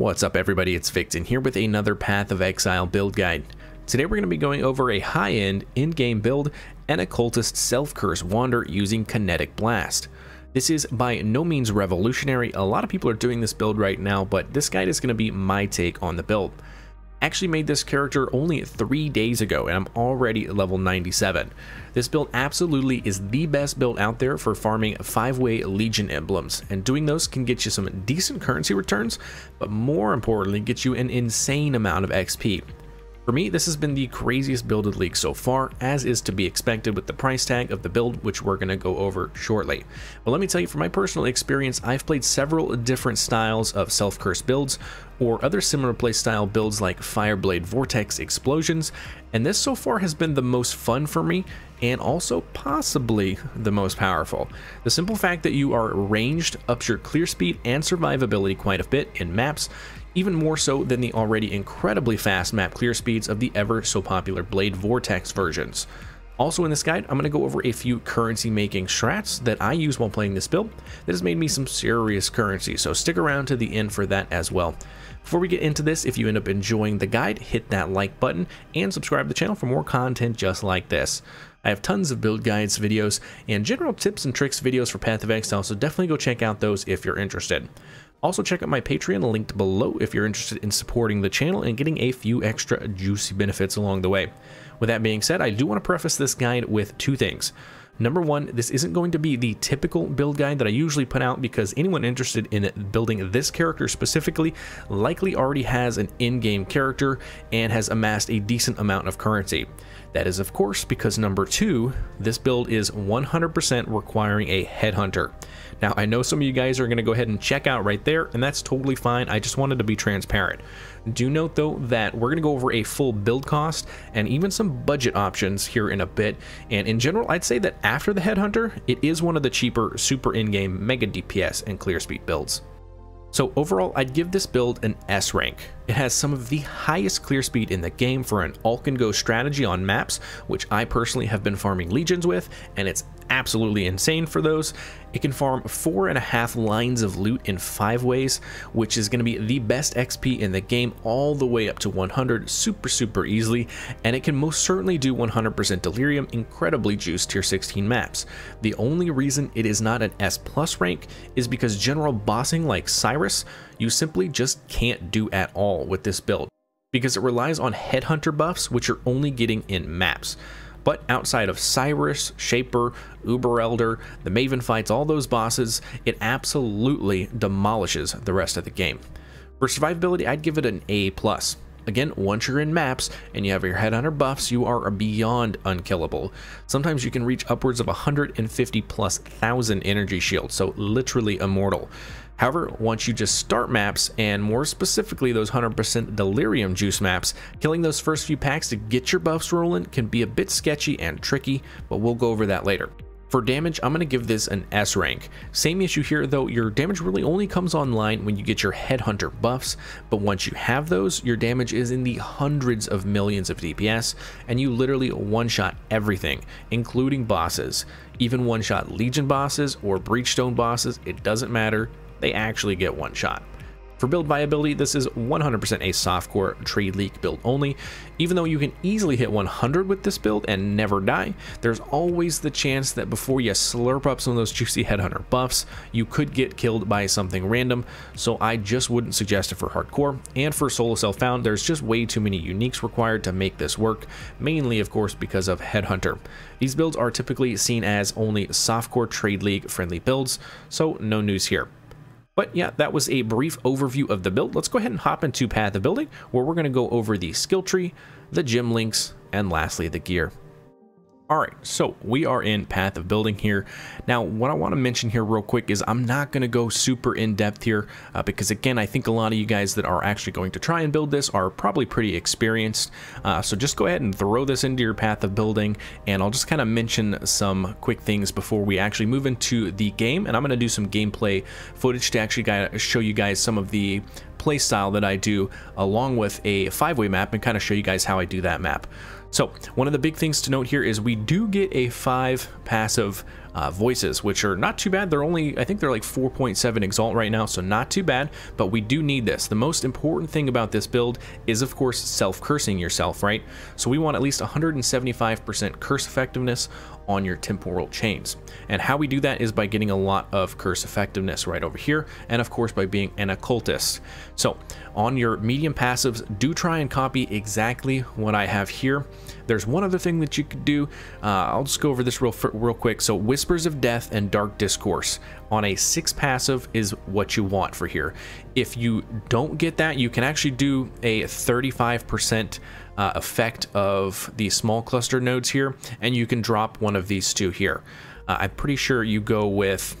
What's up everybody, it's Vikton here with another Path of Exile build guide. Today we're going to be going over a high-end end-game build and occultist self-curse wander using Kinetic Blast. This is by no means revolutionary, a lot of people are doing this build right now, but this guide is going to be my take on the build actually made this character only three days ago and I'm already at level 97. This build absolutely is the best build out there for farming 5-way Legion emblems and doing those can get you some decent currency returns but more importantly get you an insane amount of XP. For me, this has been the craziest builded league so far, as is to be expected with the price tag of the build, which we're going to go over shortly. But let me tell you, from my personal experience, I've played several different styles of self-curse builds, or other similar playstyle builds like Fireblade Vortex Explosions, and this so far has been the most fun for me, and also possibly the most powerful. The simple fact that you are ranged ups your clear speed and survivability quite a bit in maps, even more so than the already incredibly fast map clear speeds of the ever so popular Blade Vortex versions. Also in this guide, I'm going to go over a few currency making strats that I use while playing this build that has made me some serious currency, so stick around to the end for that as well. Before we get into this, if you end up enjoying the guide, hit that like button and subscribe to the channel for more content just like this. I have tons of build guides videos and general tips and tricks videos for Path of Exile, so definitely go check out those if you're interested. Also check out my Patreon linked below if you're interested in supporting the channel and getting a few extra juicy benefits along the way. With that being said, I do want to preface this guide with two things. Number one, this isn't going to be the typical build guide that I usually put out because anyone interested in building this character specifically likely already has an end-game character and has amassed a decent amount of currency. That is of course because number two, this build is 100% requiring a headhunter. Now I know some of you guys are going to go ahead and check out right there and that's totally fine, I just wanted to be transparent. Do note though that we're going to go over a full build cost and even some budget options here in a bit. And in general, I'd say that after the Headhunter, it is one of the cheaper super end-game mega DPS and clear speed builds. So overall, I'd give this build an S rank. It has some of the highest clear speed in the game for an all can go strategy on maps, which I personally have been farming legions with, and it's absolutely insane for those. It can farm four and a half lines of loot in five ways, which is going to be the best XP in the game all the way up to 100 super, super easily. And it can most certainly do 100% Delirium incredibly juiced tier 16 maps. The only reason it is not an S plus rank is because general bossing like Sirus, you simply just can't do at all with this build because it relies on headhunter buffs, which you're only getting in maps. But outside of Sirus, Shaper, Uber Elder, the Maven fights, all those bosses, it absolutely demolishes the rest of the game. For survivability, I'd give it an A+. Again, once you're in maps and you have your headhunter buffs, you are beyond unkillable. Sometimes you can reach upwards of 150 plus thousand energy shields, so literally immortal. However, once you just start maps, and more specifically those 100% Delirium Juice maps, killing those first few packs to get your buffs rolling can be a bit sketchy and tricky, but we'll go over that later. For damage, I'm going to give this an S rank. Same issue here though, your damage really only comes online when you get your Headhunter buffs, but once you have those, your damage is in the hundreds of millions of DPS, and you literally one-shot everything, including bosses. Even one-shot Legion bosses or Breachstone bosses, it doesn't matter, they actually get one shot. For build viability, this is 100% a softcore trade league build only. Even though you can easily hit 100 with this build and never die, there's always the chance that before you slurp up some of those juicy headhunter buffs, you could get killed by something random, so I just wouldn't suggest it for hardcore. And for solo self-found, there's just way too many uniques required to make this work, mainly of course because of headhunter. These builds are typically seen as only softcore trade league friendly builds, so no news here. But yeah, that was a brief overview of the build. Let's go ahead and hop into Path of Building, where we're going to go over the skill tree, the gem links, and lastly, the gear. All right, so we are in Path of Building here. Now, what I want to mention here real quick is I'm not going to go super in-depth here uh, because, again, I think a lot of you guys that are actually going to try and build this are probably pretty experienced. Uh, so just go ahead and throw this into your Path of Building, and I'll just kind of mention some quick things before we actually move into the game, and I'm going to do some gameplay footage to actually show you guys some of the playstyle that I do along with a five-way map and kind of show you guys how I do that map. So one of the big things to note here is we do get a five passive uh, voices, which are not too bad. They're only, I think they're like 4.7 exalt right now, so not too bad, but we do need this. The most important thing about this build is, of course, self-cursing yourself, right? So we want at least 175% curse effectiveness on your temporal chains. And how we do that is by getting a lot of curse effectiveness right over here, and of course by being an occultist. So on your medium passives, do try and copy exactly what I have here. There's one other thing that you could do. Uh, I'll just go over this real real quick. So Whispers of Death and Dark Discourse on a six passive is what you want for here. If you don't get that, you can actually do a 35% uh, effect of the small cluster nodes here, and you can drop one of these two here. Uh, I'm pretty sure you go with,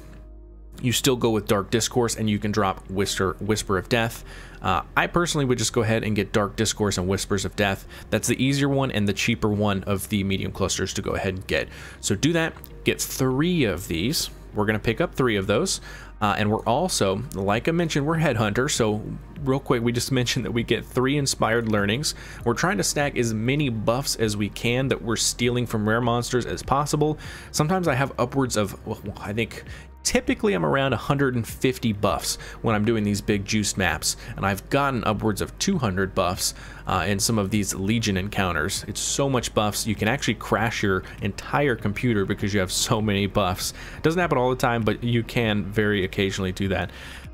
you still go with Dark Discourse, and you can drop Whisper, Whisper of Death. Uh, I personally would just go ahead and get Dark Discourse and Whispers of Death. That's the easier one and the cheaper one of the medium clusters to go ahead and get. So do that, get three of these. We're going to pick up three of those. Uh, and we're also, like I mentioned, we're headhunter. So real quick, we just mentioned that we get three inspired learnings. We're trying to stack as many buffs as we can that we're stealing from rare monsters as possible. Sometimes I have upwards of, well, I think Typically, I'm around 150 buffs when I'm doing these big juiced maps, and I've gotten upwards of 200 buffs uh, in some of these Legion encounters. It's so much buffs, you can actually crash your entire computer because you have so many buffs. It doesn't happen all the time, but you can very occasionally do that.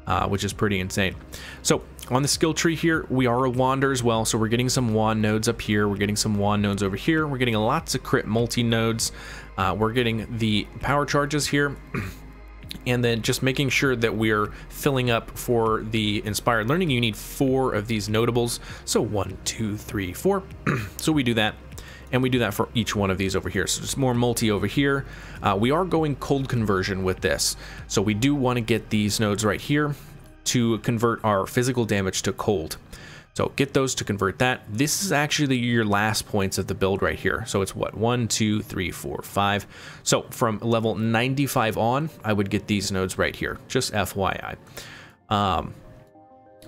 Uh, which is pretty insane. So on the skill tree here, we are a wander as well, so we're getting some wand nodes up here, we're getting some wand nodes over here, we're getting lots of crit multi nodes, uh, we're getting the power charges here, and then just making sure that we're filling up for the inspired learning. You need four of these notables. So one two three four. So we do that. And we do that for each one of these over here. So just more multi over here. Uh, we are going cold conversion with this. So we do want to get these nodes right here to convert our physical damage to cold so get those to convert that. This is actually your last points of the build right here. So it's what, one, two, three, four, five. So from level 95 on, I would get these nodes right here, just FYI. Um,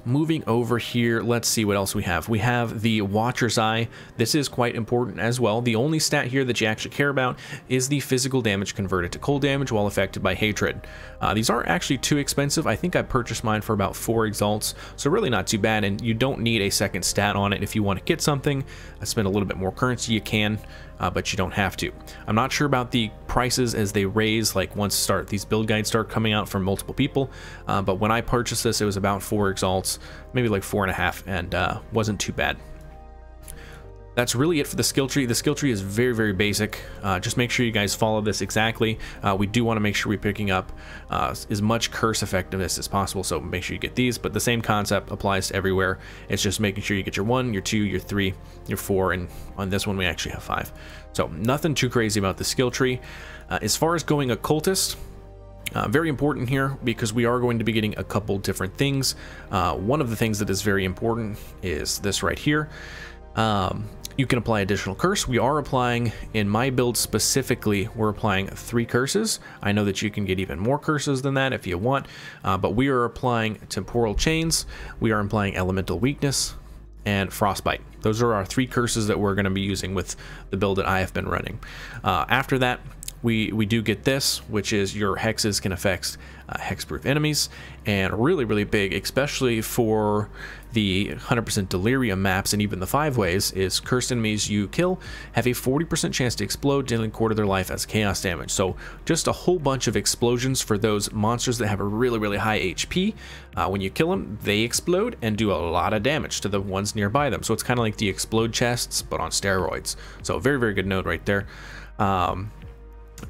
moving over here, let's see what else we have. We have the Watcher's Eye. This is quite important as well. The only stat here that you actually care about is the physical damage converted to cold damage while affected by hatred. Uh, these aren't actually too expensive. I think I purchased mine for about four exalts, so really not too bad, and you don't need a second stat on it if you want to get something. I spend a little bit more currency, you can uh, but you don't have to. I'm not sure about the prices as they raise, like once start these build guides start coming out from multiple people, uh, but when I purchased this, it was about four exalts, maybe like four and a half, and uh, wasn't too bad. That's really it for the skill tree. The skill tree is very, very basic. Uh, just make sure you guys follow this exactly. Uh, we do want to make sure we're picking up uh, as much curse effectiveness as possible, so make sure you get these, but the same concept applies to everywhere. It's just making sure you get your one, your two, your three, your four, and on this one we actually have five. So nothing too crazy about the skill tree. Uh, as far as going occultist, uh, very important here because we are going to be getting a couple different things. Uh, one of the things that is very important is this right here. Um, you can apply additional curse. We are applying, in my build specifically, we're applying three curses. I know that you can get even more curses than that if you want, uh, but we are applying temporal chains, we are applying elemental weakness, and frostbite. Those are our three curses that we're going to be using with the build that I have been running. Uh, after that, we, we do get this, which is your hexes can affect uh, hexproof enemies, and really, really big, especially for the 100% delirium maps and even the five ways, is cursed enemies you kill have a 40% chance to explode, dealing quarter of their life as chaos damage. So just a whole bunch of explosions for those monsters that have a really, really high HP. Uh, when you kill them, they explode and do a lot of damage to the ones nearby them. So it's kind of like the explode chests, but on steroids. So very, very good note right there. Um,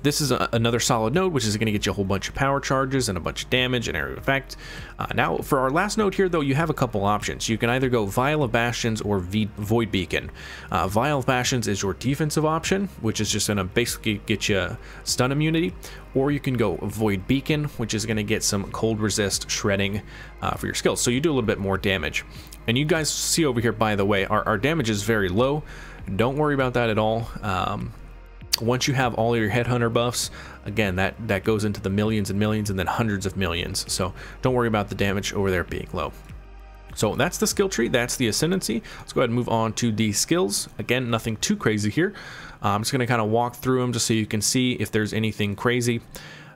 this is a, another solid node, which is going to get you a whole bunch of power charges and a bunch of damage and area of effect. Uh, now, for our last node here, though, you have a couple options. You can either go Vial of Bastions or v Void Beacon. Uh, Vial of Bastions is your defensive option, which is just going to basically get you stun immunity, or you can go Void Beacon, which is going to get some cold resist shredding uh, for your skills. So you do a little bit more damage. And you guys see over here, by the way, our, our damage is very low. Don't worry about that at all. Um, once you have all your headhunter buffs again that that goes into the millions and millions and then hundreds of millions. So don't worry about the damage over there being low. So that's the skill tree. That's the ascendancy. Let's go ahead and move on to the skills. Again nothing too crazy here. Uh, I'm just going to kind of walk through them just so you can see if there's anything crazy.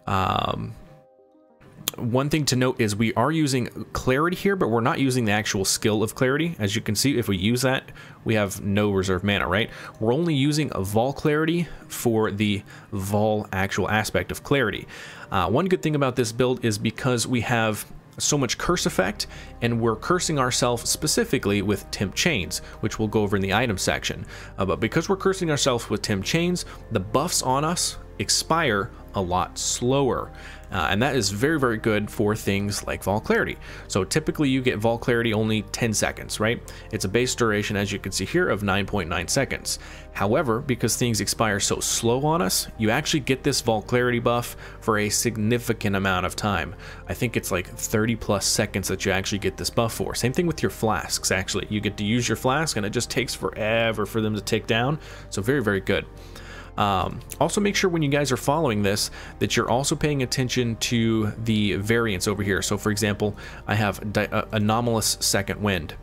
Um, one thing to note is we are using clarity here, but we're not using the actual skill of clarity. As you can see, if we use that, we have no reserve mana, right? We're only using a Vaal clarity for the Vaal actual aspect of clarity. Uh, one good thing about this build is because we have so much curse effect, and we're cursing ourselves specifically with Temp Chains, which we'll go over in the item section. Uh, but because we're cursing ourselves with Temp Chains, the buffs on us expire a lot slower. Uh, and that is very, very good for things like Vaal Clarity. So typically you get Vaal Clarity only 10 seconds, right? It's a base duration, as you can see here, of 9.9 .9 seconds. However, because things expire so slow on us, you actually get this Vaal Clarity buff for a significant amount of time. I think it's like 30 plus seconds that you actually get this buff for. Same thing with your flasks, actually. You get to use your flask and it just takes forever for them to take down. So very, very good. Um, also make sure when you guys are following this that you're also paying attention to the variance over here. So for example, I have uh, anomalous second wind.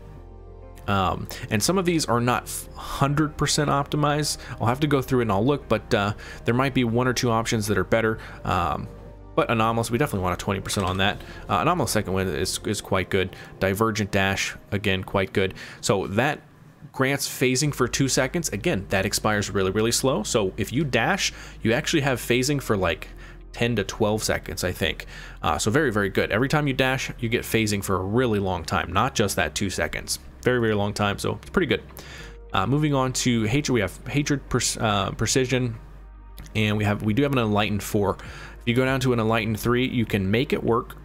Um, and some of these are not 100% optimized. I'll have to go through and I'll look, but uh, there might be one or two options that are better. Um, but anomalous, we definitely want a 20% on that. Uh, anomalous second wind is, is quite good. Divergent dash, again, quite good. So that grants phasing for two seconds. Again, that expires really, really slow. So if you dash, you actually have phasing for like 10 to 12 seconds, I think. Uh, so very, very good. Every time you dash, you get phasing for a really long time, not just that two seconds. Very, very long time, so it's pretty good. Uh, moving on to hatred, we have hatred uh, precision, and we have we do have an enlightened four. If you go down to an enlightened three, you can make it work.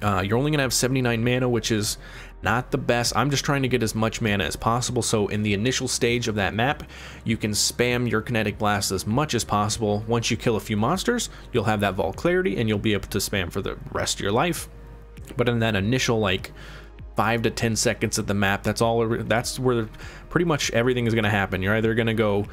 Uh, you're only gonna have 79 mana, which is not the best. I'm just trying to get as much mana as possible. So in the initial stage of that map, you can spam your kinetic blast as much as possible. Once you kill a few monsters, you'll have that Vaal Clarity and you'll be able to spam for the rest of your life. But in that initial like five to 10 seconds of the map, that's all, that's where pretty much everything is going to happen. You're either going to go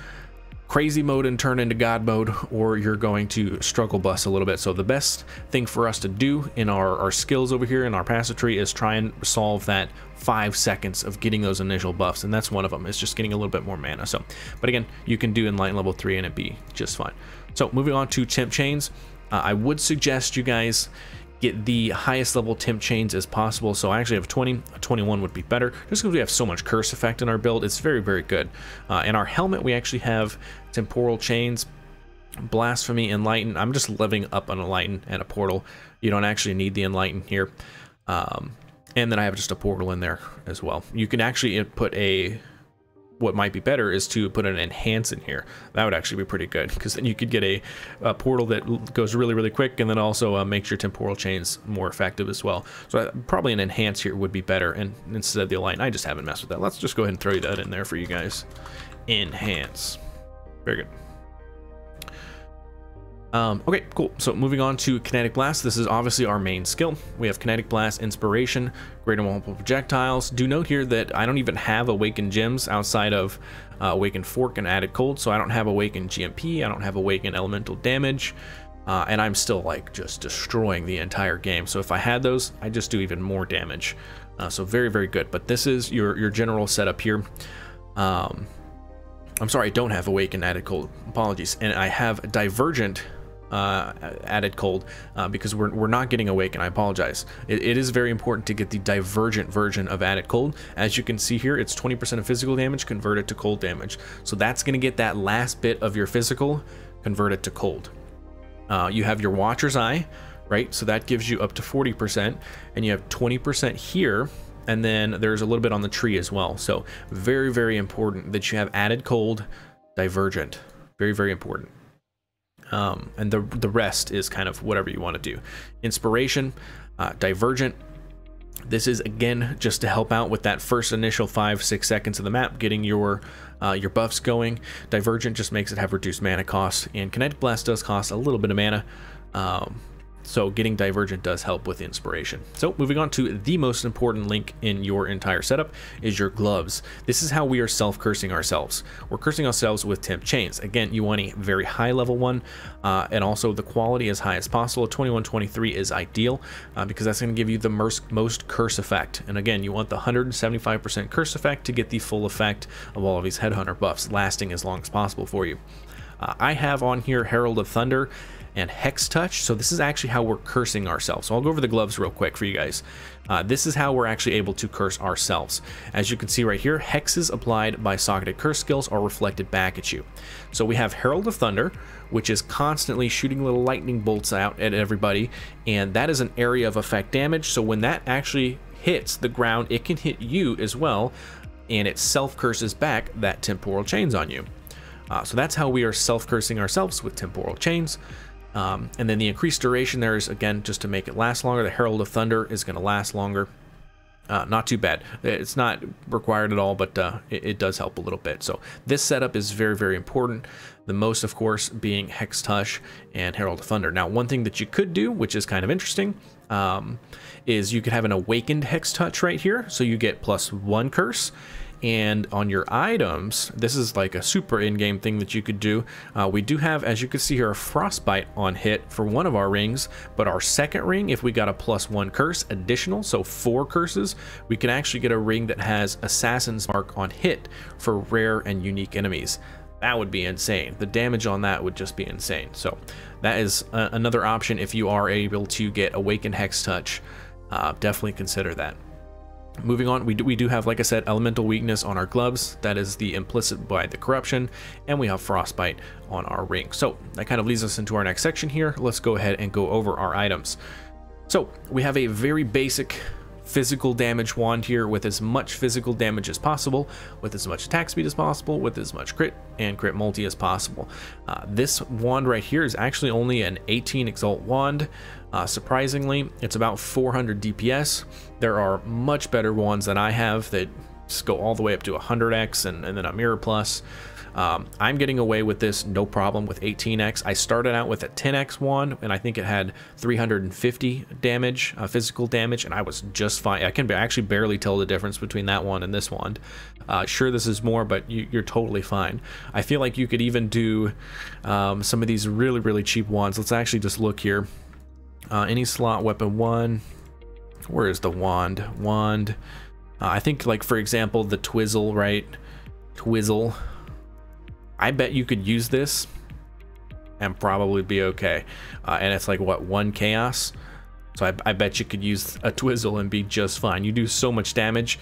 crazy mode and turn into God mode, or you're going to struggle bus a little bit. So the best thing for us to do in our, our skills over here in our passive tree is try and solve that five seconds of getting those initial buffs. And that's one of them, It's just getting a little bit more mana. So, but again, you can do Enlighten level three and it be just fine. So moving on to Temp Chains, uh, I would suggest you guys get the highest level temp chains as possible. So I actually have 20, 21 would be better, just because we have so much curse effect in our build. It's very, very good. Uh, in our helmet, we actually have temporal chains, blasphemy, enlighten. I'm just living up on enlighten and a portal. You don't actually need the enlighten here. Um, and then I have just a portal in there as well. You can actually put a what might be better is to put an enhance in here. That would actually be pretty good because then you could get a, a, portal that goes really, really quick and then also uh, makes your temporal chains more effective as well. So uh, probably an enhance here would be better and instead of the align. I just haven't messed with that. Let's just go ahead and throw that in there for you guys. Enhance. Very good. Um, okay, cool. So moving on to Kinetic Blast. This is obviously our main skill. We have Kinetic Blast, Inspiration, Greater Multiple Projectiles. Do note here that I don't even have Awakened Gems outside of uh, Awakened Fork and Added Cold, so I don't have Awakened GMP, I don't have Awakened Elemental Damage, uh, and I'm still like just destroying the entire game. So if I had those, I just do even more damage. Uh, so very, very good. But this is your, your general setup here. Um, I'm sorry, I don't have Awakened Added Cold. Apologies. And I have Divergent uh, added cold uh, because we're, we're not getting awake and I apologize. It, it is very important to get the divergent version of added cold. As you can see here, it's 20% of physical damage converted to cold damage. So that's going to get that last bit of your physical converted to cold. Uh, you have your Watcher's Eye, right? So that gives you up to 40%, and you have 20% here, and then there's a little bit on the tree as well. So very, very important that you have added cold, divergent. Very, very important. Um, and the, the rest is kind of whatever you want to do. Inspiration, uh, Divergent. This is again just to help out with that first initial five six seconds of the map, getting your uh, your buffs going. Divergent just makes it have reduced mana cost, and Kinetic Blast does cost a little bit of mana. Um, So getting Divergent does help with inspiration. So moving on to the most important link in your entire setup is your gloves. This is how we are self-cursing ourselves. We're cursing ourselves with temp chains. Again, you want a very high level one uh, and also the quality as high as possible. 2123 is ideal uh, because that's going to give you the most, most curse effect. And again, you want the 175% curse effect to get the full effect of all of these Headhunter buffs lasting as long as possible for you. Uh, I have on here Herald of Thunder and Hex Touch. So this is actually how we're cursing ourselves. So I'll go over the gloves real quick for you guys. Uh, this is how we're actually able to curse ourselves. As you can see right here, hexes applied by socketed curse skills are reflected back at you. So we have Herald of Thunder, which is constantly shooting little lightning bolts out at everybody, and that is an area of effect damage. So when that actually hits the ground, it can hit you as well, and it self-curses back that temporal chains on you. Uh, so that's how we are self-cursing ourselves with temporal chains. Um, and then the increased duration there is, again, just to make it last longer. The Herald of Thunder is going to last longer. Uh, not too bad. It's not required at all, but uh, it, it, does help a little bit. So this setup is very, very important. The most, of course, being Hex Touch and Herald of Thunder. Now, one thing that you could do, which is kind of interesting, um, is you could have an Awakened Hex Touch right here. So you get plus one curse and on your items, this is like a super end-game thing that you could do. Uh, we do have, as you can see here, a frostbite on hit for one of our rings, but our second ring, if we got a plus one curse additional, so four curses, we can actually get a ring that has assassin's mark on hit for rare and unique enemies. That would be insane. The damage on that would just be insane. So that is uh, another option if you are able to get Awakened Hex Touch. Uh, definitely consider that. Moving on, we do, we do have, like I said, elemental weakness on our gloves. That is the implicit by the corruption. And we have frostbite on our ring. So that kind of leads us into our next section here. Let's go ahead and go over our items. So we have a very basic physical damage wand here with as much physical damage as possible, with as much attack speed as possible, with as much crit and crit multi as possible. Uh, this wand right here is actually only an 18 exalt wand. Uh, surprisingly, it's about 400 DPS. There are much better ones than I have that go all the way up to 100x and, and then a mirror plus. Um, I'm getting away with this no problem with 18x. I started out with a 10x one, and I think it had 350 damage, uh, physical damage, and I was just fine. I can actually barely tell the difference between that one and this one. Uh, sure, this is more, but you, are totally fine. I feel like you could even do um, some of these really, really cheap ones. Let's actually just look here. Uh, any slot weapon one. Where is the wand? Wand. Uh, I think, like, for example, the Twizzle, right? Twizzle. I bet you could use this and probably be okay. Uh, and it's like, what, one chaos? So I, I, bet you could use a Twizzle and be just fine. You do so much damage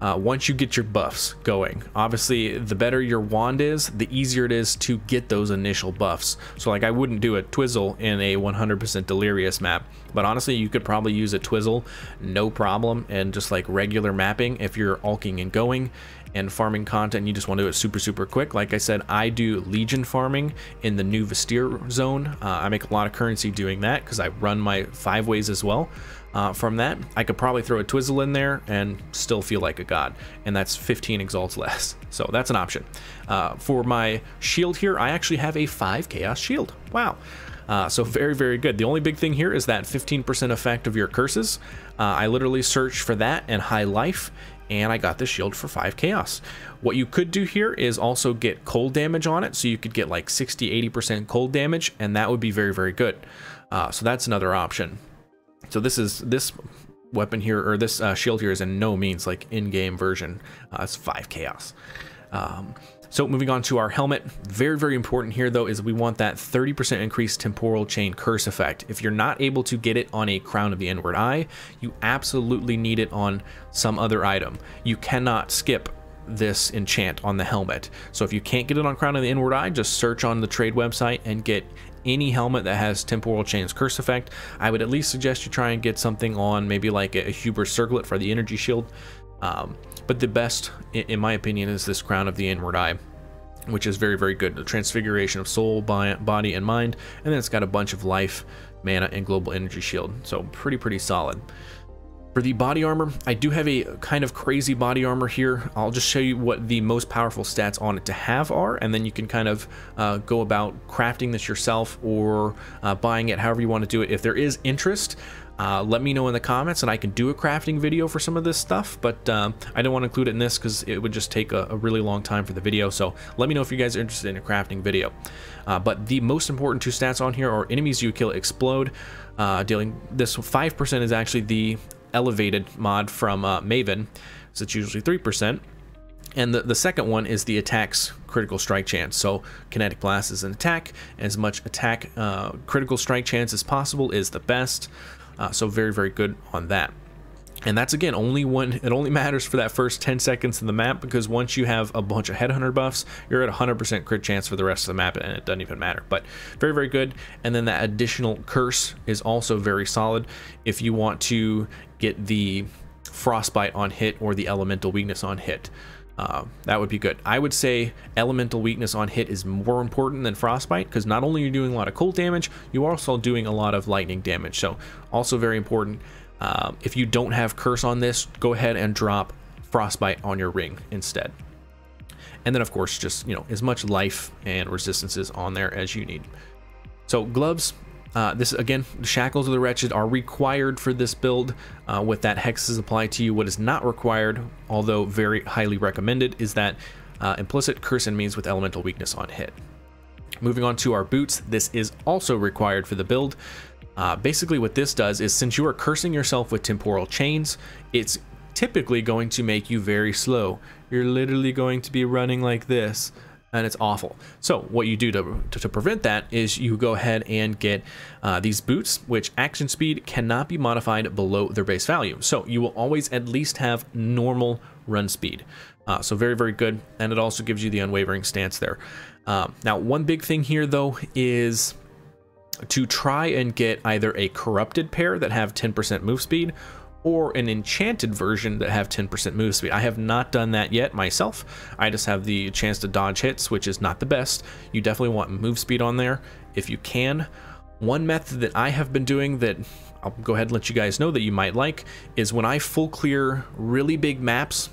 uh, once you get your buffs going. Obviously, the better your wand is, the easier it is to get those initial buffs. So like I wouldn't do a Twizzle in a 100% Delirious map, but honestly, you could probably use a Twizzle, no problem, and just like regular mapping if you're alching and going and farming content you just want to do it super super quick. Like i said i do legion farming in the new Vestir zone. Uh, i make a lot of currency doing that because i run my five ways as well uh, from that. I could probably throw a twizzle in there and still feel like a god and that's 15 exalts less. So that's an option. Uh, for my shield here i actually have a 5 chaos shield. Wow. Uh, so very, very good. The only big thing here is that 15% effect of your curses. Uh, I literally searched for that and high life, and I got the shield for 5 chaos. What you could do here is also get cold damage on it, so you could get like 60, 80% cold damage, and that would be very, very good. Uh, so that's another option. So this is this weapon here, or this uh, shield here is in no means like end-game version. Uh, it's 5 chaos. Um, so moving on to our helmet, very, very important here though is we want that 30% increased temporal chain curse effect. If you're not able to get it on a crown of the inward eye, you absolutely need it on some other item. You cannot skip this enchant on the helmet. So if you can't get it on Crown of the Inward Eye, just search on the trade website and get any helmet that has Temporal Chain's Curse effect. I would at least suggest you try and get something on maybe like a Hubris Circlet for the Energy Shield. Um, but the best, in my opinion, is this Crown of the Inward Eye which is very, very good. The transfiguration of soul, body, and mind, and then it's got a bunch of life, mana, and global energy shield. So pretty, pretty solid. For the body armor, I do have a kind of crazy body armor here. I'll just show you what the most powerful stats on it to have are, and then you can kind of uh, go about crafting this yourself or uh, buying it however you want to do it. If there is interest, uh, let me know in the comments and I can do a crafting video for some of this stuff, but um, I don't want to include it in this because it would just take a, a, really long time for the video. So let me know if you guys are interested in a crafting video. Uh, but the most important two stats on here are enemies you kill explode, uh, dealing this 5% is actually the elevated mod from uh, Maven, so it's usually 3%. And the, the second one is the attack's critical strike chance. So kinetic blast is an attack, as much attack uh, critical strike chance as possible is the best. Uh, so very, very good on that. And that's again only when it only matters for that first 10 seconds of the map because once you have a bunch of headhunter buffs, you're at 100% crit chance for the rest of the map and it doesn't even matter. But very, very good. And then that additional curse is also very solid if you want to get the frostbite on hit or the elemental weakness on hit. Uh, that would be good. I would say elemental weakness on hit is more important than frostbite because not only you're you doing a lot of cold damage, you are also doing a lot of lightning damage. So also very important. Uh, if you don't have curse on this, go ahead and drop frostbite on your ring instead. And then of course, just, you know, as much life and resistances on there as you need. So gloves, uh, this again, the Shackles of the Wretched are required for this build. Uh, with that, hexes apply to you. What is not required, although very highly recommended, is that uh, implicit curse enemies with elemental weakness on hit. Moving on to our boots, this is also required for the build. Uh, basically, what this does is since you are cursing yourself with temporal chains, it's typically going to make you very slow. You're literally going to be running like this and it's awful. So what you do to, to, to prevent that is you go ahead and get uh, these boots, which action speed cannot be modified below their base value. So you will always at least have normal run speed. Uh, so very, very good. And it also gives you the unwavering stance there. Um, now, one big thing here, though, is to try and get either a corrupted pair that have 10% move speed or an enchanted version that have 10% move speed. I have not done that yet myself. I just have the chance to dodge hits, which is not the best. You definitely want move speed on there if you can. One method that I have been doing that I'll go ahead and let you guys know that you might like is when I full clear really big maps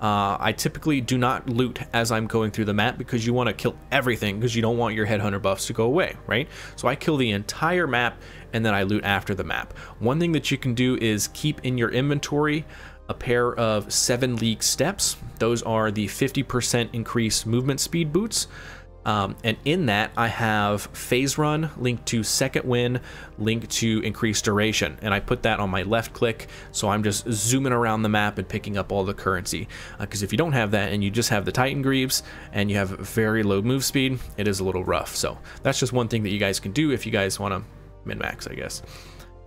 uh, I typically do not loot as I'm going through the map because you want to kill everything because you don't want your headhunter buffs to go away, right? So I kill the entire map and then I loot after the map. One thing that you can do is keep in your inventory a pair of seven league steps. Those are the 50% increased movement speed boots. Um, and in that, I have phase run linked to second wind, linked to increased duration. And I put that on my left click, so I'm just zooming around the map and picking up all the currency. Because uh, if you don't have that and you just have the Titan Greaves and you have very low move speed, it is a little rough. So that's just one thing that you guys can do if you guys want to min-max, I guess.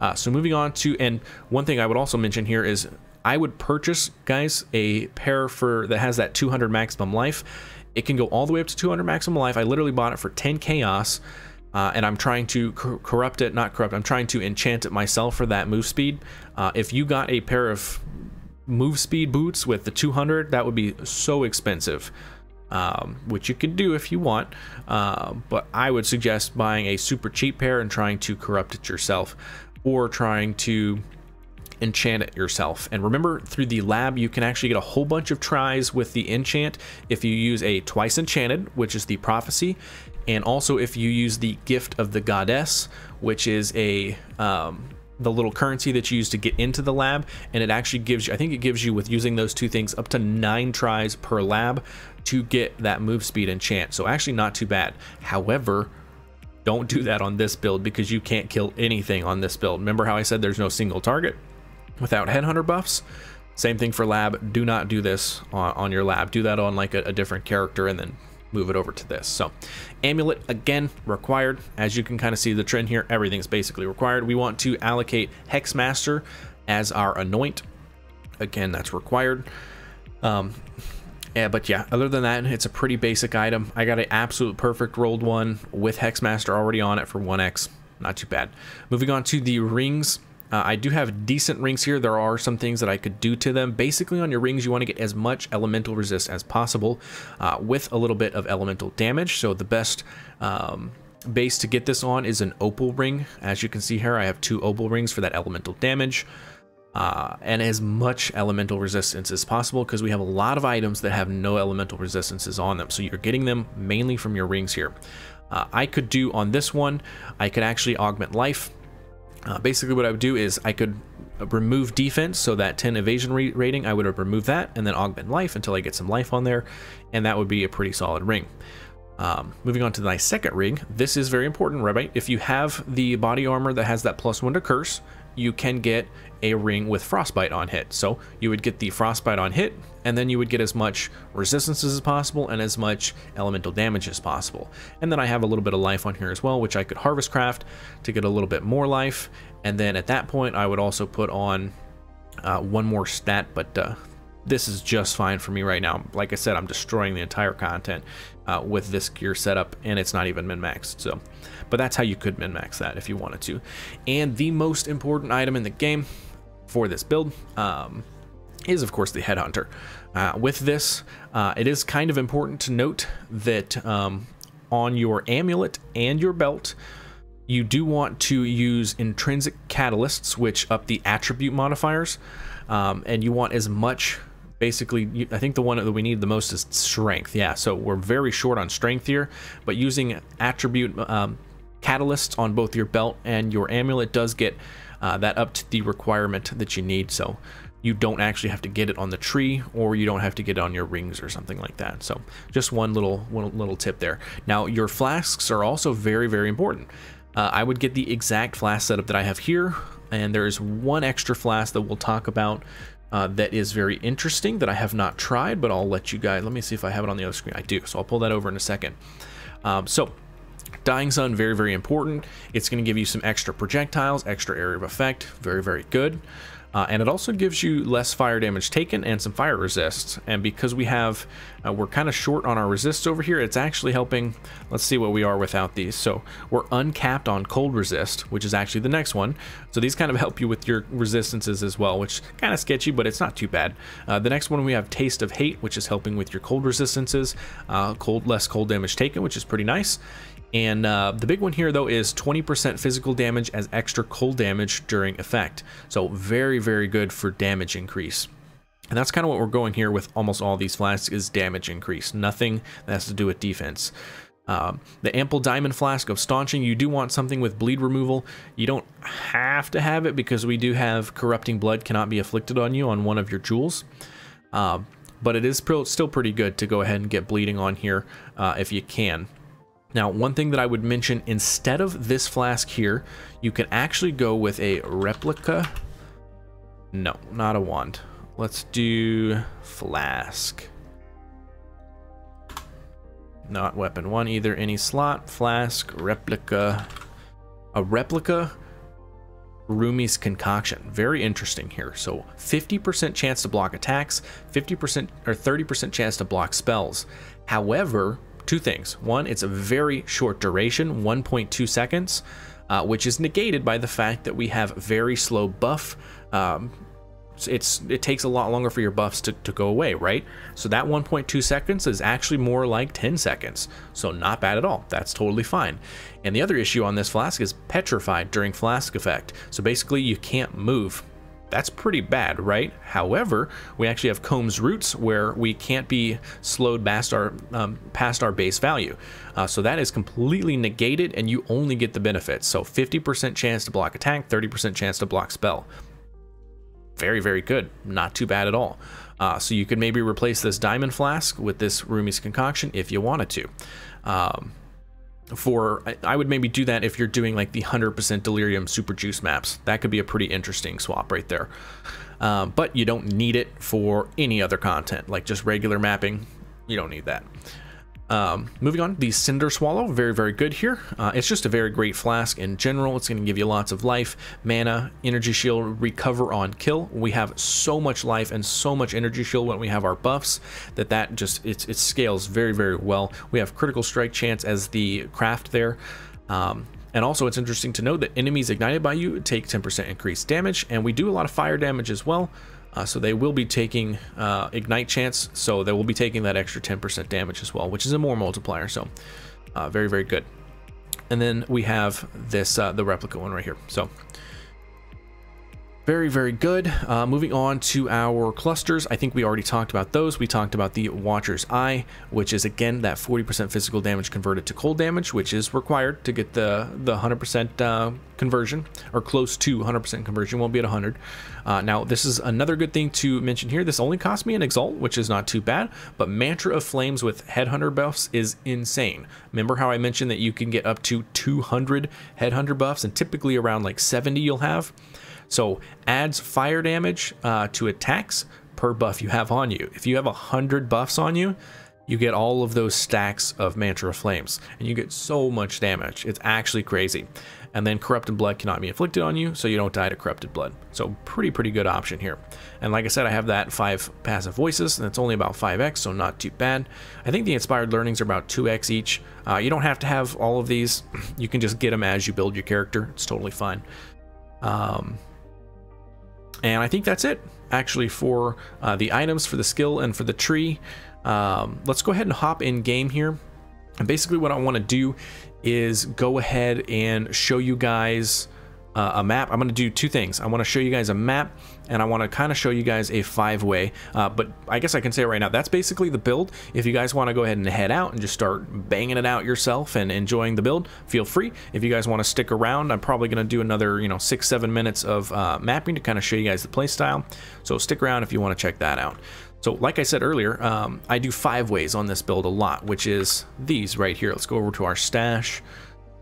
Uh, so moving on to, and one thing I would also mention here is I would purchase, guys, a pair for that has that 200 maximum life it can go all the way up to 200 maximum life. I literally bought it for 10 chaos. Uh, and I'm trying to cor corrupt it, not corrupt, I'm trying to enchant it myself for that move speed. Uh, if you got a pair of move speed boots with the 200, that would be so expensive, um, which you can do if you want. Uh, but I would suggest buying a super cheap pair and trying to corrupt it yourself or trying to enchant it yourself. And remember, through the lab, you can actually get a whole bunch of tries with the enchant if you use a twice enchanted, which is the prophecy, and also if you use the gift of the goddess, which is a um, the little currency that you use to get into the lab, and it actually gives you, I think it gives you with using those two things up to nine tries per lab to get that move speed enchant. So actually not too bad. However, don't do that on this build because you can't kill anything on this build. Remember how I said there's no single target? without headhunter buffs. Same thing for lab. Do not do this on, on your lab. Do that on like a, a, different character and then move it over to this. So amulet, again, required. As you can kind of see the trend here, everything's basically required. We want to allocate Hexmaster as our anoint. Again, that's required. Um, yeah, but yeah, other than that, it's a pretty basic item. I got an absolute perfect rolled one with Hexmaster already on it for 1x. Not too bad. Moving on to the rings. Uh, I do have decent rings here. There are some things that I could do to them. Basically, on your rings, you want to get as much elemental resist as possible uh, with a little bit of elemental damage. So the best um, base to get this on is an opal ring. As you can see here, I have two opal rings for that elemental damage. Uh, and as much elemental resistance as possible because we have a lot of items that have no elemental resistances on them. So you're getting them mainly from your rings here. Uh, I could do on this one, I could actually augment life. Uh, basically what I would do is I could remove defense, so that 10 evasion rating, I would have removed that and then augment life until I get some life on there, and that would be a pretty solid ring. Um, moving on to my second ring, this is very important, right? If you have the body armor that has that plus one to curse, you can get a ring with frostbite on hit. So you would get the frostbite on hit, and then you would get as much resistance as possible and as much elemental damage as possible. And then I have a little bit of life on here as well, which I could harvest craft to get a little bit more life. And then at that point, I would also put on uh, one more stat, but uh, this is just fine for me right now. Like I said, I'm destroying the entire content uh, with this gear setup, and it's not even min-maxed. So, but that's how you could min-max that if you wanted to. And the most important item in the game for this build um, is, of course, the Headhunter. Uh, with this, uh, it is kind of important to note that um, on your amulet and your belt, you do want to use intrinsic catalysts, which up the attribute modifiers, um, and you want as much basically, I think the one that we need the most is strength. Yeah, so we're very short on strength here, but using attribute um, catalysts on both your belt and your amulet does get uh, that up to the requirement that you need. So you don't actually have to get it on the tree or you don't have to get it on your rings or something like that. So just one little, one little tip there. Now your flasks are also very, very important. Uh, I would get the exact flask setup that I have here and there is one extra flask that we'll talk about uh, that is very interesting that I have not tried, but I'll let you guys, let me see if I have it on the other screen. I do, so I'll pull that over in a second. Um, so Dying Sun, very, very important. It's going to give you some extra projectiles, extra area of effect, very, very good. Uh, and it also gives you less fire damage taken and some fire resists. And because we have, uh, we're kind of short on our resists over here, it's actually helping. Let's see what we are without these. So we're uncapped on cold resist, which is actually the next one. So these kind of help you with your resistances as well, which kind of sketchy, but it's not too bad. Uh, the next one we have Taste of Hate, which is helping with your cold resistances, uh, cold less cold damage taken, which is pretty nice. And uh, the big one here, though, is 20% physical damage as extra cold damage during effect. So very, very good for damage increase. And that's kind of what we're going here with almost all these flasks is damage increase. Nothing that has to do with defense. Um, the ample diamond flask of staunching, you do want something with bleed removal. You don't have to have it because we do have corrupting blood cannot be afflicted on you on one of your jewels. Uh, but it is still pretty good to go ahead and get bleeding on here uh, if you can. Now, one thing that I would mention, instead of this flask here, you can actually go with a replica. No, not a wand. Let's do flask. Not weapon one either. Any slot, flask, replica. A replica Rumi's concoction. Very interesting here. So 50% chance to block attacks, 50% or 30% chance to block spells. However, two things. One, it's a very short duration, 1.2 seconds, uh, which is negated by the fact that we have very slow buff. Um, it's it takes a lot longer for your buffs to, to go away, right? So that 1.2 seconds is actually more like 10 seconds. So not bad at all. That's totally fine. And the other issue on this flask is petrified during flask effect. So basically you can't move that's pretty bad, right? However, we actually have Kaom's Roots where we can't be slowed past our, um, past our base value. Uh, so that is completely negated and you only get the benefits. So 50% chance to block attack, 30% chance to block spell. Very, very good. Not too bad at all. Uh, so you could maybe replace this diamond flask with this Rumi's concoction if you wanted to. Um, for I would maybe do that if you're doing like the 100% delirium super juice maps. That could be a pretty interesting swap right there. Um, but you don't need it for any other content, like just regular mapping. You don't need that. Um, moving on, the Cinder Swallow, very, very good here. Uh, it's just a very great flask in general. It's going to give you lots of life, mana, energy shield, recover on kill. We have so much life and so much energy shield when we have our buffs that that just, it, it scales very, very well. We have critical strike chance as the craft there. Um, and also it's interesting to note that enemies ignited by you take 10% increased damage, and we do a lot of fire damage as well. Uh, so they will be taking uh, Ignite Chance, so they will be taking that extra 10% damage as well, which is a more multiplier, so uh, very, very good. And then we have this, uh, the replica one right here. So Very, very good. Uh, moving on to our clusters. I think we already talked about those. We talked about the Watcher's Eye, which is again that 40% physical damage converted to cold damage, which is required to get the the 100% uh, conversion or close to 100% conversion. Won't be at 100. Uh, now, this is another good thing to mention here. This only cost me an Exalt, which is not too bad, but Mantra of Flames with Headhunter buffs is insane. Remember how I mentioned that you can get up to 200 Headhunter buffs, and typically around like 70 you'll have. So adds fire damage uh, to attacks per buff you have on you. If you have a hundred buffs on you, you get all of those stacks of Mantra of Flames, and you get so much damage. It's actually crazy. And then Corrupted Blood cannot be inflicted on you, so you don't die to Corrupted Blood. So pretty, pretty good option here. And like I said, I have that 5 passive voices, and it's only about 5x, so not too bad. I think the Inspired Learnings are about 2x each. Uh, you don't have to have all of these. You can just get them as you build your character. It's totally fine. Um, and I think that's it, actually, for uh, the items, for the skill, and for the tree. Um, let's go ahead and hop in game here. And basically what I want to do is go ahead and show you guys uh, a map. I'm going to do two things. I want to show you guys a map and I want to kind of show you guys a five-way. Uh, but I guess I can say right now, that's basically the build. If you guys want to go ahead and head out and just start banging it out yourself and enjoying the build, feel free. If you guys want to stick around, I'm probably going to do another, you know, six, seven minutes of uh, mapping to kind of show you guys the playstyle. So stick around if you want to check that out. So like I said earlier, um, I do five ways on this build a lot, which is these right here. Let's go over to our stash.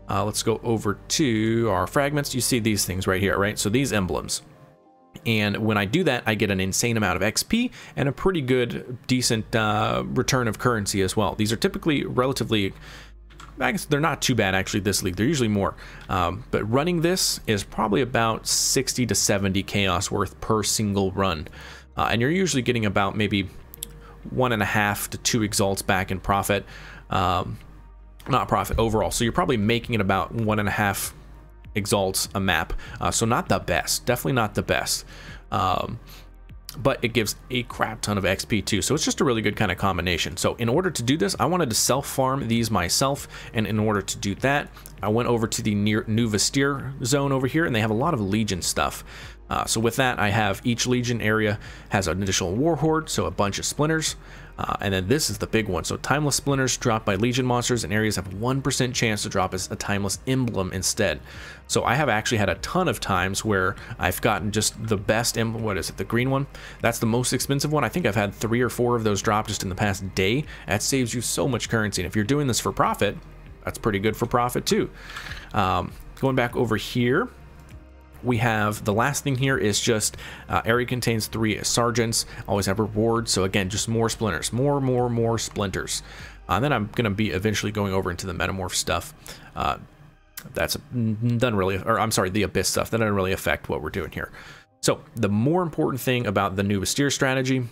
Uh, let's go over to our fragments. You see these things right here, right? So these emblems. And when I do that, I get an insane amount of XP and a pretty good, decent uh, return of currency as well. These are typically relatively, I guess they're not too bad actually this league. They're usually more. Um, but running this is probably about 60 to 70 chaos worth per single run. Uh, and you're usually getting about maybe one and a half to two exalts back in profit. Um, not profit overall. So you're probably making it about one and a half exalts a map. Uh, so not the best, definitely not the best. Um, but it gives a crap ton of XP too. So it's just a really good kind of combination. So in order to do this, I wanted to self farm these myself. And in order to do that, I went over to the near New Vastir zone over here and they have a lot of Legion stuff. Uh, so with that, I have each Legion area has an additional Warhorde, so a bunch of splinters. Uh, and then this is the big one. So timeless splinters dropped by Legion monsters and areas have 1% chance to drop as a timeless emblem instead. So I have actually had a ton of times where I've gotten just the best emblem. What is it? The green one? That's the most expensive one. I think I've had three or four of those drop just in the past day. That saves you so much currency. And if you're doing this for profit, that's pretty good for profit too. Um, going back over here, we have the last thing here is just uh, area contains three sergeants always have rewards so again just more splinters more more more splinters. Uh, then I'm gonna be eventually going over into the metamorph stuff. Uh, that's doesn't really or I'm sorry the abyss stuff. That doesn't really affect what we're doing here. So the more important thing about the new Vastir strategy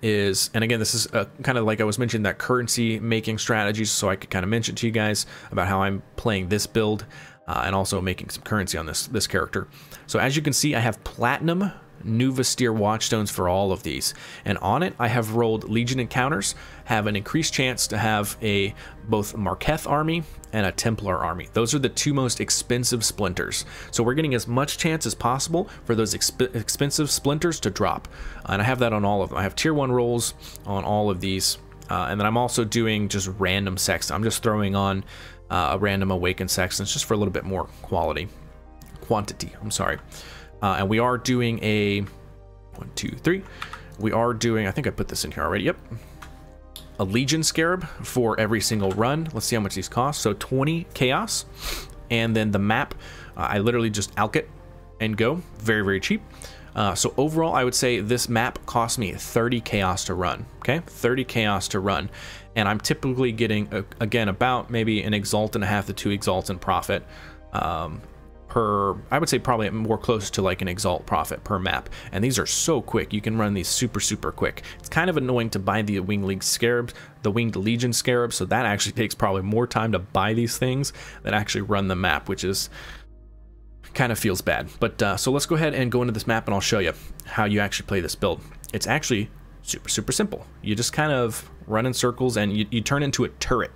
is, and again, this is uh, kind of like I was mentioning that currency making strategy, so I could kind of mention to you guys about how I'm playing this build uh, and also making some currency on this, this character. So as you can see, I have Platinum New Vastir Watchstones for all of these. And on it, I have rolled Legion Encounters, have an increased chance to have a both Maraketh army and a Templar army. Those are the two most expensive splinters. So we're getting as much chance as possible for those exp expensive splinters to drop. And I have that on all of them. I have tier 1 rolls on all of these. Uh, and then I'm also doing just random sex. I'm just throwing on uh, a random awakened sex. And it's just for a little bit more quality, quantity. I'm sorry. Uh, and we are doing a one, two, three. We are doing, I think I put this in here already. Yep. A Legion Scarab for every single run. Let's see how much these cost. So 20 Chaos. And then the map, uh, I literally just alch it and go. Very, very cheap. Uh, so overall, I would say this map cost me 30 chaos to run. Okay, 30 chaos to run, and I'm typically getting again about maybe an exalt and a half to two exalts in profit um, per. I would say probably more close to like an exalt profit per map. And these are so quick. You can run these super super quick. It's kind of annoying to buy the winged league scarabs, the winged legion scarabs. So that actually takes probably more time to buy these things than actually run the map, which is kind of feels bad. But uh, so let's go ahead and go into this map and I'll show you how you actually play this build. It's actually super, super simple. You just kind of run in circles and you, you turn into a turret.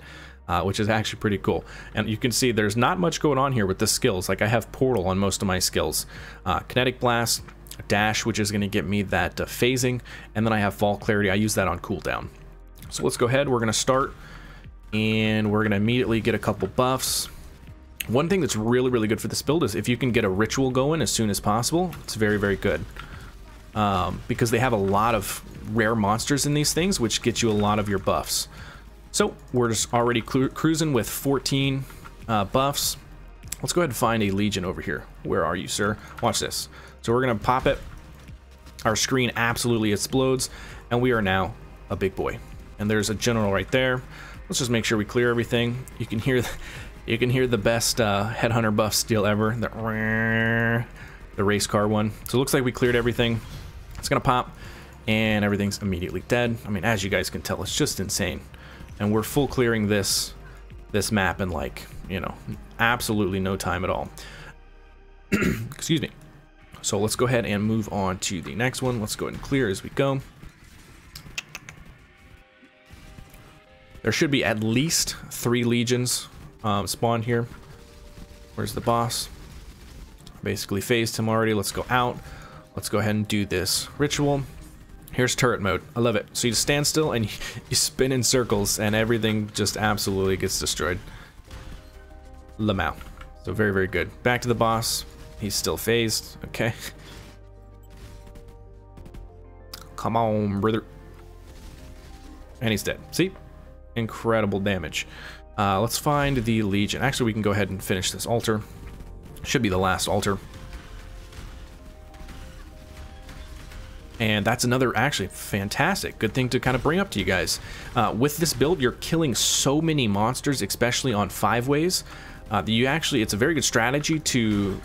Uh, which is actually pretty cool. And you can see there's not much going on here with the skills. Like I have Portal on most of my skills. Uh, Kinetic Blast, dash, which is going to get me that uh, phasing, and then I have Vaal clarity. I use that on cooldown. So let's go ahead. We're going to start, and we're going to immediately get a couple buffs. One thing that's really, really good for this build is if you can get a ritual going as soon as possible, it's very, very good. Um, because they have a lot of rare monsters in these things, which gets you a lot of your buffs. So we're just already cruising with 14 uh, buffs. Let's go ahead and find a Legion over here. Where are you, sir? Watch this. So we're going to pop it. Our screen absolutely explodes, and we are now a big boy. And there's a general right there. Let's just make sure we clear everything. You can hear, you can hear the best uh, headhunter buff steal ever. The, the race car one. So it looks like we cleared everything. It's gonna pop, and everything's immediately dead. I mean, as you guys can tell, it's just insane. And we're full clearing this this map in like, you know, absolutely no time at all. Excuse me. So let's go ahead and move on to the next one. Let's go ahead and clear as we go. There should be at least three legions um, spawned here. Where's the boss? Basically phased him already. Let's go out. Let's go ahead and do this ritual. Here's turret mode. I love it. So you stand still and you spin in circles and everything just absolutely gets destroyed. Lamau. So very, very good. Back to the boss. He's still phased. Okay. Come on, brother. And he's dead. See? Incredible damage. Uh, let's find the Legion. Actually, we can go ahead and finish this altar. Should be the last altar. And that's another actually fantastic, good thing to kind of bring up to you guys. Uh, with this build, you're killing so many monsters, especially on five ways, uh, that you actually, it's a very good strategy to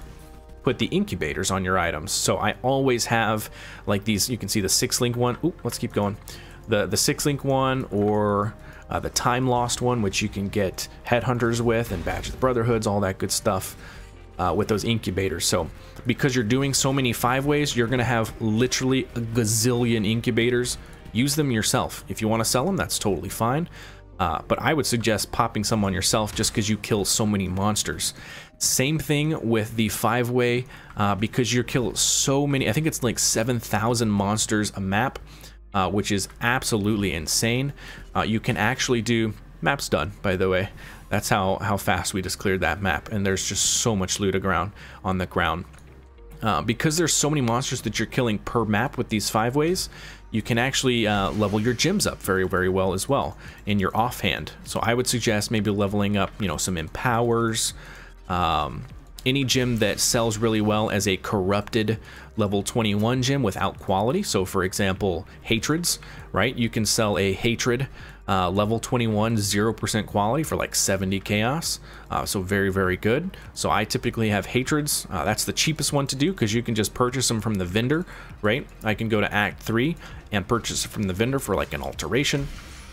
put the incubators on your items. So I always have like these, you can see the six link one. Ooh, let's keep going. The, the six link one or uh, the time lost one, which you can get headhunters with and badge of the brotherhoods, all that good stuff uh, with those incubators. So because you're doing so many five ways, you're going to have literally a gazillion incubators. Use them yourself. If you want to sell them, that's totally fine. Uh, but I would suggest popping some on yourself just because you kill so many monsters. Same thing with the five way uh, because you kill so many. I think it's like 7,000 monsters a map, uh, which is absolutely insane. Uh, you can actually do maps done, by the way. That's how, how fast we just cleared that map. And there's just so much loot around on the ground. Uh, because there's so many monsters that you're killing per map with these five ways, you can actually uh, level your gems up very, very well as well in your offhand. So I would suggest maybe leveling up, you know, some empowers, um, any gem that sells really well as a corrupted level 21 gem without quality. So for example, hatreds, right? You can sell a hatred uh, level 21, 0% quality for like 70 chaos. Uh, so very, very good. So I typically have hatreds. Uh, that's the cheapest one to do because you can just purchase them from the vendor, right? I can go to Act 3 and purchase it from the vendor for like an alteration.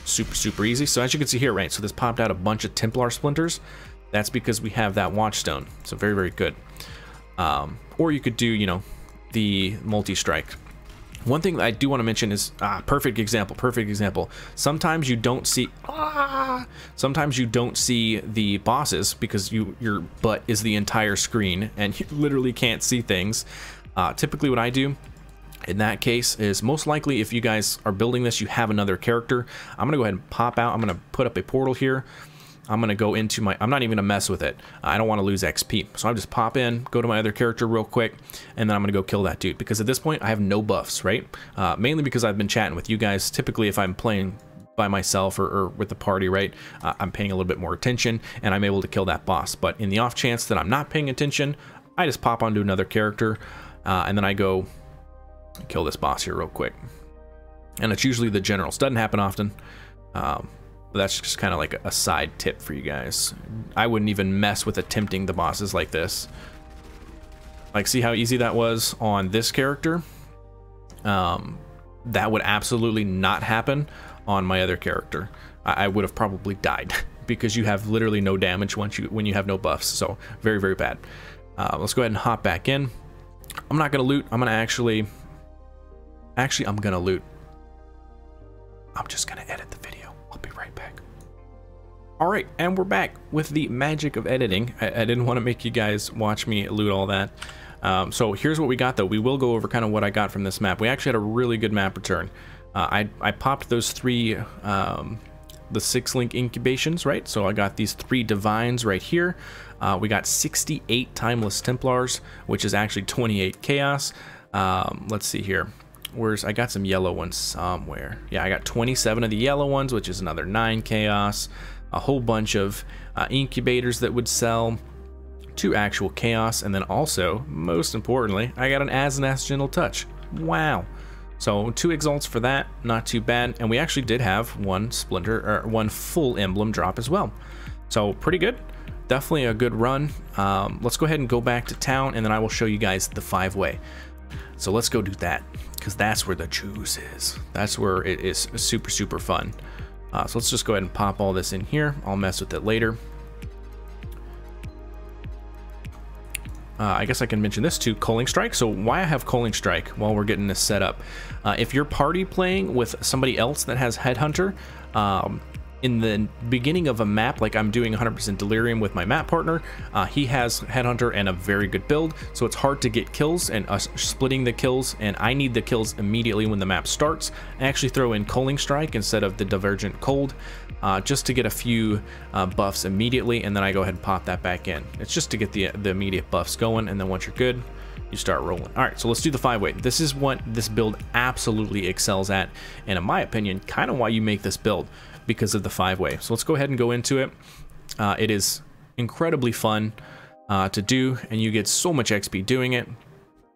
Super, super easy. So as you can see here, right? So this popped out a bunch of Templar splinters. That's because we have that watchstone. So very, very good. Um, or you could do, you know, the multi-strike. One thing I do want to mention is ah, perfect example, perfect example. Sometimes you don't see ah, sometimes you don't see the bosses because you your butt is the entire screen and you literally can't see things. Uh, typically what I do in that case is most likely if you guys are building this, you have another character. I'm to go ahead and pop out. I'm to put up a portal here. I'm going to go into my, I'm not even going to mess with it. I don't want to lose XP. So I'll just pop in, go to my other character real quick, and then I'm going to go kill that dude. Because at this point, I have no buffs, right? Uh, mainly because I've been chatting with you guys. Typically, if I'm playing by myself or, or with the party, right, uh, I'm paying a little bit more attention, and I'm able to kill that boss. But in the off chance that I'm not paying attention, I just pop onto another character, uh, and then I go kill this boss here real quick. And it's usually the generals. Doesn't happen often. Um, but that's just kind of like a side tip for you guys. I wouldn't even mess with attempting the bosses like this. Like, see how easy that was on this character? Um, that would absolutely not happen on my other character. I, I would have probably died because you have literally no damage once you when you have no buffs. So very, very bad. Uh, let's go ahead and hop back in. I'm not going to loot. I'm going to actually... Actually, I'm going to loot. I'm just going to edit the All right, and we're back with the magic of editing. I, I didn't want to make you guys watch me loot all that. Um, so here's what we got though. We will go over kind of what I got from this map. We actually had a really good map return. Uh, I, I popped those three, um, the six link incubations, right? So I got these three divines right here. Uh, we got 68 timeless Templars, which is actually 28 chaos. Um, let's see here. Where's I got some yellow ones somewhere. Yeah, I got 27 of the yellow ones, which is another nine chaos. A whole bunch of uh, incubators that would sell to actual chaos, and then also, most importantly, I got an Asenath's Gentle Touch. Wow. So two exalts for that, not too bad. And we actually did have one splinter or one full emblem drop as well. So pretty good. Definitely a good run. Um, let's go ahead and go back to town and then I will show you guys the five way. So let's go do that because that's where the juice is. That's where it is super, super fun. Uh, so let's just go ahead and pop all this in here. I'll mess with it later. Uh, I guess I can mention this too, Culling Strike. So why I have Culling Strike while we're getting this set up. Uh, if you're party playing with somebody else that has Headhunter, um, in the beginning of a map, like I'm doing 100% Delirium with my map partner, uh, he has Headhunter and a very good build, so it's hard to get kills and us splitting the kills, and I need the kills immediately when the map starts. I actually throw in Culling Strike instead of the Divergent Cold, uh, just to get a few uh, buffs immediately, and then I go ahead and pop that back in. It's just to get the, the immediate buffs going, and then once you're good, you start rolling. All right, so let's do the five way. This is what this build absolutely excels at, and in my opinion, kind of why you make this build because of the five way. So let's go ahead and go into it. Uh, it is incredibly fun uh, to do, and you get so much XP doing it.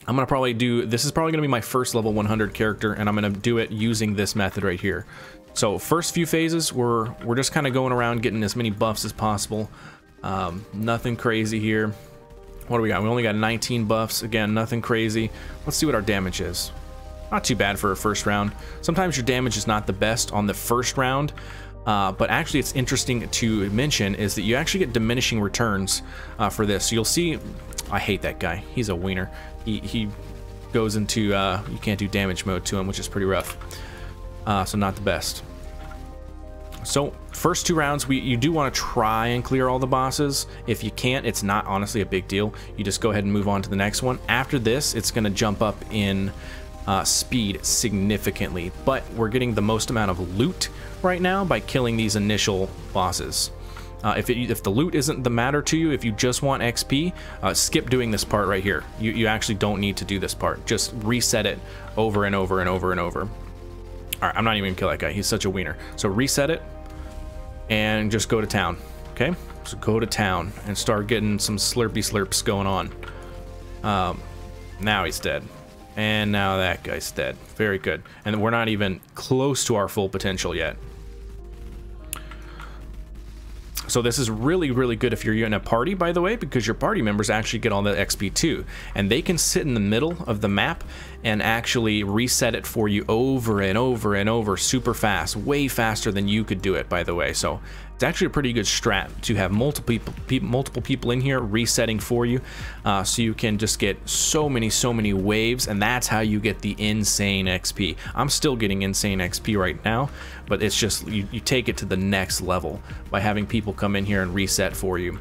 I'm gonna probably do, this is probably gonna be my first level 100 character, and I'm gonna do it using this method right here. So first few phases, we're, we're just kind of going around getting as many buffs as possible. Um, nothing crazy here. What do we got? We only got 19 buffs. Again, nothing crazy. Let's see what our damage is. Not too bad for a first round. Sometimes your damage is not the best on the first round, uh, but actually it's interesting to mention is that you actually get diminishing returns uh, for this. You'll see, I hate that guy. He's a wiener. He, he goes into, uh, you can't do damage mode to him, which is pretty rough. Uh, so not the best. So first two rounds, we you do want to try and clear all the bosses. If you can't, it's not honestly a big deal. You just go ahead and move on to the next one. After this, it's going to jump up in uh, speed significantly, but we're getting the most amount of loot right now by killing these initial bosses. Uh, if, it, if the loot isn't the matter to you, if you just want XP, uh, skip doing this part right here. You, you actually don't need to do this part. Just reset it over and over and over and over. All right, I'm not even gonna kill that guy. He's such a wiener. So reset it and just go to town, okay? So go to town and start getting some slurpy slurps going on. Um, now he's dead. And now that guy's dead. Very good. And we're not even close to our full potential yet. So this is really, really good if you're in a party, by the way, because your party members actually get all the XP too. And they can sit in the middle of the map and actually reset it for you over and over and over super fast, way faster than you could do it, by the way. So it's actually a pretty good strat to have multiple people, multiple people in here resetting for you, uh, so you can just get so many, so many waves, and that's how you get the insane XP. I'm still getting insane XP right now, but it's just you, you take it to the next level by having people come in here and reset for you.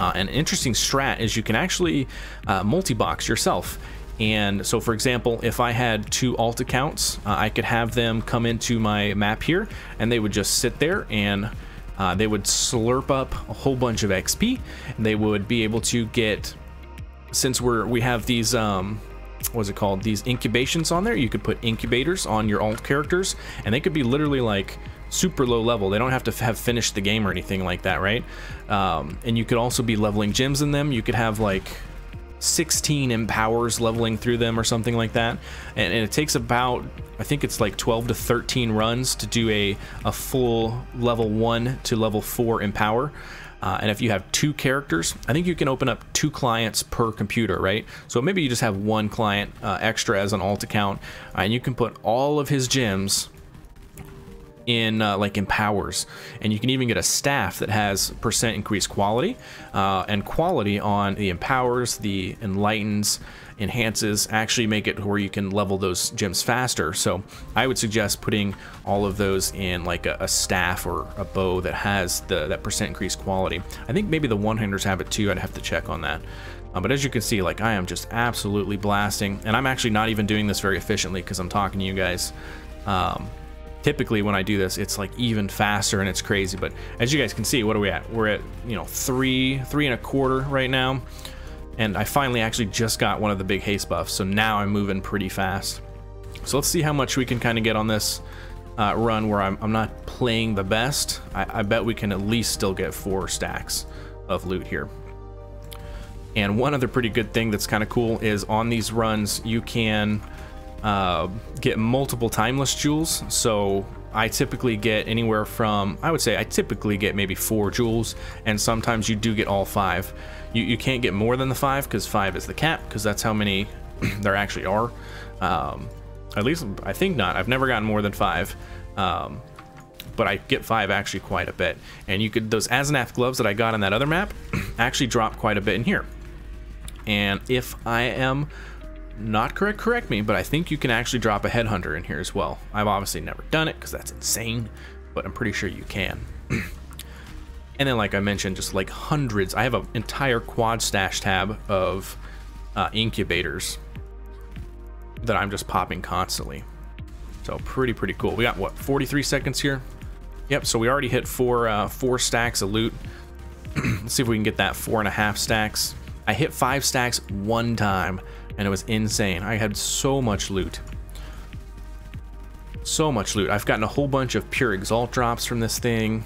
Uh, an interesting strat is you can actually uh, multi-box yourself. And so, for example, if I had two alt accounts, uh, I could have them come into my map here, and they would just sit there and uh, they would slurp up a whole bunch of XP, and they would be able to get, since we're we have these um, what's it called? These incubations on there. You could put incubators on your alt characters, and they could be literally like super low level. They don't have to have finished the game or anything like that, right? Um, and you could also be leveling gems in them. You could have like 16 empowers leveling through them or something like that. And, and, it takes about, I think it's like 12 to 13 runs to do a, a full level 1 to level 4 empower. Uh, and if you have two characters, I think you can open up two clients per computer, right? So maybe you just have one client uh, extra as an alt account, uh, and you can put all of his gems in uh, like empowers and you can even get a staff that has percent increased quality uh, and quality on the empowers the enlightens enhances actually make it where you can level those gems faster. So I would suggest putting all of those in like a, a staff or a bow that has the that percent increased quality. I think maybe the one-handers have it too. I'd have to check on that. Uh, but as you can see, like I am just absolutely blasting, and I'm actually not even doing this very efficiently because I'm talking to you guys. Um, typically when I do this, it's like even faster and it's crazy. But as you guys can see, what are we at? We're at, you know, three, three and a quarter right now. And I finally actually just got one of the big haste buffs. So now I'm moving pretty fast. So let's see how much we can kind of get on this uh, run where I'm, I'm, not playing the best. I, I bet we can at least still get four stacks of loot here. And one other pretty good thing that's kind of cool is on these runs, you can uh, get multiple timeless jewels. So I typically get anywhere from, I would say I typically get maybe four jewels, and sometimes you do get all five. You, you can't get more than the five because five is the cap, because that's how many there actually are. Um, at least I think not. I've never gotten more than five. Um, but I get five actually quite a bit. And you could, those Asenath gloves that I got on that other map actually drop quite a bit in here. And if I am not correct, correct me, but I think you can actually drop a headhunter in here as well. I've obviously never done it because that's insane, but I'm pretty sure you can. and then, like I mentioned, just like hundreds, I have an entire quad stash tab of uh, incubators that I'm just popping constantly. So pretty, pretty cool. We got what, 43 seconds here? Yep, so we already hit four, uh, four stacks of loot. Let's see if we can get that four and a half stacks. I hit five stacks one time and it was insane. I had so much loot. So much loot. I've gotten a whole bunch of pure exalt drops from this thing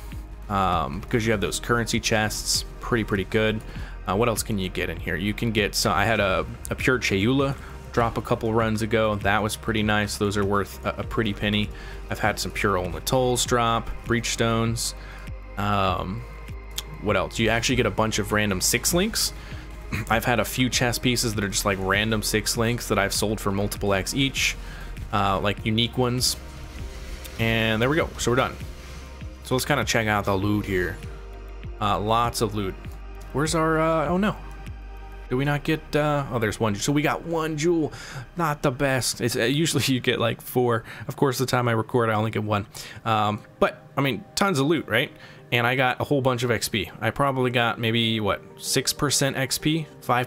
um, because you have those currency chests. Pretty, pretty good. Uh, what else can you get in here? You can get, so I had a, a pure Chayula drop a couple runs ago. That was pretty nice. Those are worth a, a pretty penny. I've had some pure Uul-Netols drop, Breachstones. Um, what else? You actually get a bunch of random six links I've had a few chest pieces that are just like random six links that I've sold for multiple X each, uh, like unique ones. And there we go. So we're done. So let's kind of check out the loot here. Uh, lots of loot. Where's our, uh, oh no. Did we not get, uh, oh, there's one. So we got one jewel. Not the best. It's, uh, usually you get like four. Of course, the time I record, I only get one. Um, but, I mean, tons of loot, right? And I got a whole bunch of XP. I probably got maybe, what, 6% XP? 5%, 6%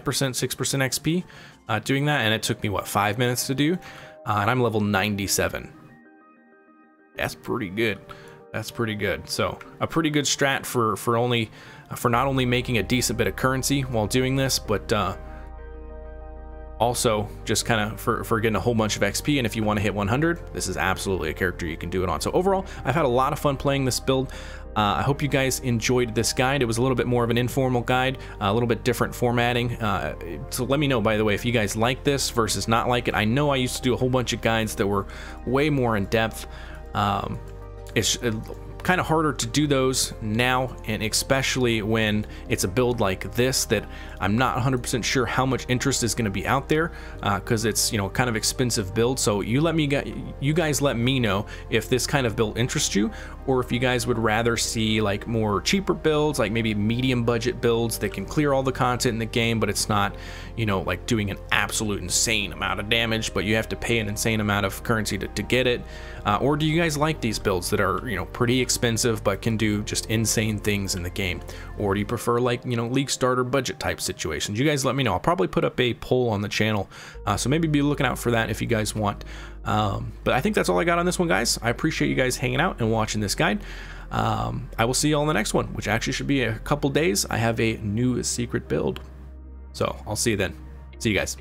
XP uh, doing that, and it took me, what, 5 minutes to do? Uh, and I'm level 97. That's pretty good. That's pretty good. So, a pretty good strat for, for only, for not only making a decent bit of currency while doing this, but uh, also just kind of for, for getting a whole bunch of XP and if you want to hit 100 this is absolutely a character you can do it on so overall I've had a lot of fun playing this build uh, I hope you guys enjoyed this guide. It was a little bit more of an informal guide, uh, a little bit different formatting. Uh, so let me know, by the way, if you guys like this versus not like it. I know I used to do a whole bunch of guides that were way more in depth. Um, it's kind of harder to do those now, and especially when it's a build like this that I'm not 100% sure how much interest is going to be out there because uh, it's you know kind of expensive build. So you let me you guys let me know if this kind of build interests you, or if you guys would rather see like more cheaper builds, like maybe medium budget builds that can clear all the content in the game, but it's not you know like doing an absolute insane amount of damage, but you have to pay an insane amount of currency to, to get it. Uh, or do you guys like these builds that are you know pretty expensive? but can do just insane things in the game? Or do you prefer like, you know, league starter budget type situations? You guys let me know. I'll probably put up a poll on the channel. Uh, so maybe be looking out for that if you guys want. Um, but I think that's all I got on this one, guys. I appreciate you guys hanging out and watching this guide. Um, I will see you all in the next one, which actually should be a couple days. I have a new secret build. So I'll see you then. See you guys.